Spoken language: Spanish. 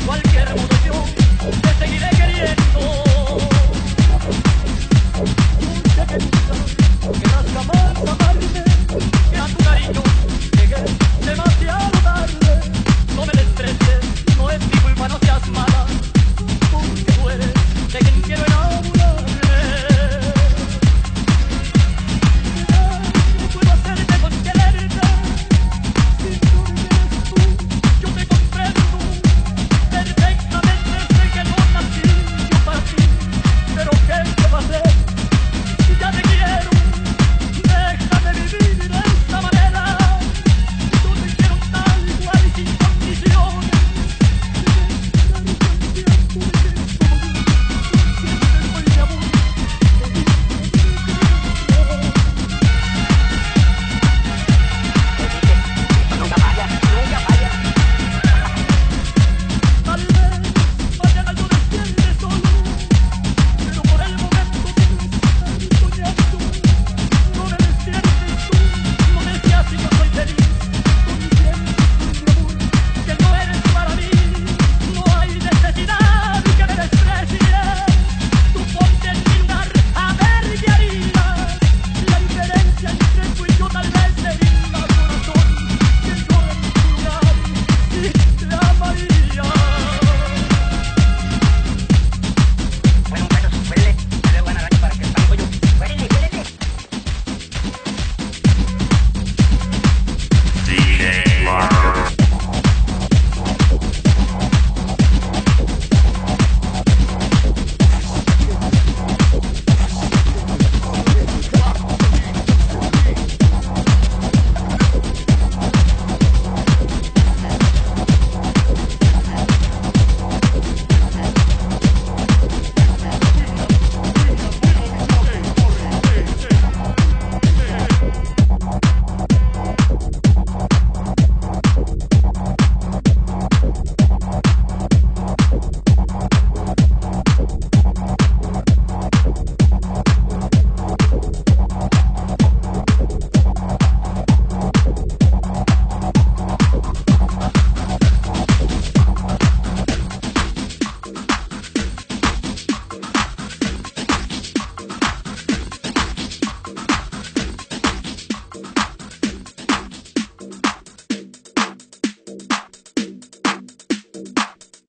seguiré queriendo.